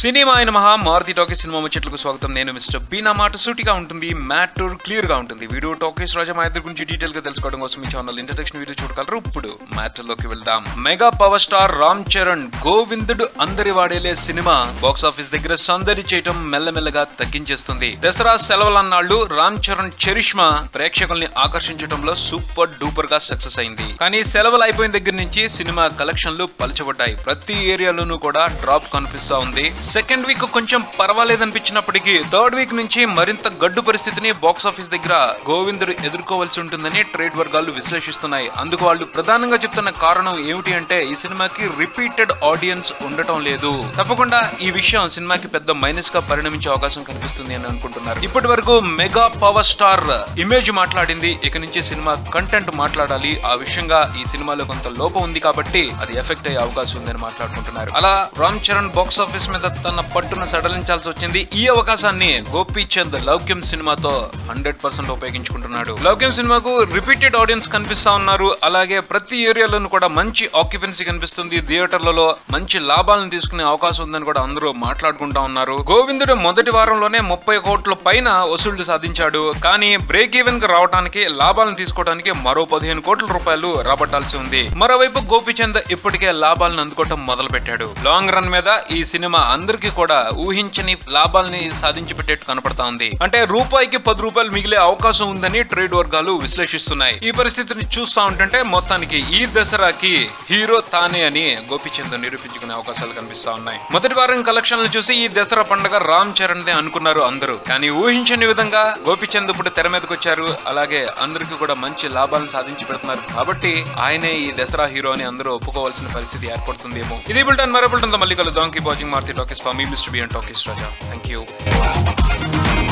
Cinema అయిన మహా Maruti talkies cinema ముచ్చట్లకు స్వాగతం. నేను మిస్టర్ బీ నా మాట సూటిగా ఉంటుంది మ్యాటర్ క్లియర్గా ఉంటుంది. వీడియో టాకీస్ రాజా మా ఇద్దరు గురించి డీటెయిల్గా తెలుసుకోవడం కోసం మీ ఛానల్ ఇంట్రడక్షన్ వీడియో చూడగలరు. ఇప్పుడు మ్యాటర్లోకి వెళ్దాం. Mega power star Ram Charan Govindudu Andari Vaadele cinema. Box office దగ్గర సందడి చేయటం మెల్లమెల్లగా తగ్గించేస్తుంది. దసరా సెలవులన్నాళ్ళు రామ్ చరణ్ చరిష్మా ప్రేక్షకుల్ని ఆకర్షించడంలో సూపర్ డూపర్గా సక్సెస్ అయింది. కానీ సెలవులు అయిపోయిన దగ్గర నుంచి సినిమా కలెక్షన్లు పలచబడ్డాయి. ప్రతి ఏరియాలోనూ కూడా డ్రాప్ కనిపిస్తా ఉంది. సెకండ్ వీక్ కొంచెం పర్వాలేదనిపించినప్పటికీ థర్డ్ వీక్ నుంచి మరింత గడ్డు పరిస్థితిని బాక్స్ ఆఫీస్ దగ్గర గోవిందుడు ఎదుర్కోవాల్సి ఉంటుందని ట్రేడ్ వర్గాలు విశ్లేషిస్తున్నాయి. అందుకు వాళ్ళు ప్రధానంగా చెప్తున్న కారణం ఏమిటి అంటే ఈ సినిమాకి రిపీటెడ్ ఆడియన్స్ ఉండటం లేదు. తప్పకుండా ఈ విషయం సినిమాకి పెద్ద మైనస్గా పరిణమించే అవకాశం కనిపిస్తుంది అని అనుకుంటున్నారు. ఇప్పటి వరకు మెగా పవర్ స్టార్ ఇమేజ్ మాట్లాడింది. ఇక నుంచి సినిమా కంటెంట్ మాట్లాడాలి. ఆ విషయంగా ఈ సినిమాలో కొంత లోపం ఉంది కాబట్టి అది ఎఫెక్ట్ అయ్యే అవకాశం ఉందని మాట్లాడుకుంటున్నారు. అలా రామ్ చరణ్ బాక్స్ ఆఫీస్ మీద తన పట్టును సడలించాల్సి వచ్చింది. ఈ అవకాశాన్ని గోపీచంద్ లౌక్యం సినిమాతో హండ్రెడ్ పర్సెంట్ ఉపయోగించుకుంటున్నాడు. లౌక్యం సినిమాకు రిపీటెడ్ ఆడియన్స్ కనిపిస్తా ఉన్నారు. అలాగే ప్రతి ఏరియాలోనూ కూడా మంచి ఆక్యుపెన్సీ కనిపిస్తుంది. థియేటర్లలో మంచి లాభాలను తీసుకునే అవకాశం ఉందని కూడా అందరూ మాట్లాడుకుంటా ఉన్నారు. గోవిందుడు మొదటి వారంలోనే ముప్పై కోట్ల పైన వసూళ్ళు సాధించాడు. కానీ బ్రేక్ ఈవెన్కి రావడానికి లాభాలను తీసుకోవడానికి మరో పదిహేను కోట్ల రూపాయలు రాబట్టాల్సి ఉంది. మరోవైపు గోపిచంద్ ఇప్పటికే లాభాలను అందుకోవటం మొదలు పెట్టాడు లాంగ్ రన్ మీద ఈ సినిమా అందరికీ కూడా ఊహించని లాభాలని సాధించి పెట్టేట్టు కనపడతా ఉంది. అంటే రూపాయికి పది రూపాయలు మిగిలే అవకాశం ఉందని ట్రేడ్ వర్గాలు విశ్లేషిస్తున్నాయి. ఈ పరిస్థితిని చూస్తా ఉంటుంటే మొత్తానికి ఈ దసరాకి హీరో తానే అని గోపిచంద్ నిరూపించుకునే అవకాశాలు కనిపిస్తా ఉన్నాయి. మొదటి వారం కలెక్షన్లు చూసి ఈ దసరా పండుగ రామ్ చరణ్ దే అనుకున్నారు అందరూ. కానీ ఊహించని విధంగా గోపిచంద్ ఇప్పుడు తెర మీదకి వచ్చారు. అలాగే అందరికీ కూడా మంచి లాభాలను సాధించి పెడుతున్నారు కాబట్టి ఆయనే ఈ దసరా హీరో అని అందరూ ఒప్పుకోవాల్సిన పరిస్థితి ఏర్పడుతుందేమో. ఇది బుల్టన్ మరో బుల్టన్ మళ్ళీ కలుద్దాం. Keep watching Marthi talkies. for me, Mr. B and Talkies Raja. Thank you.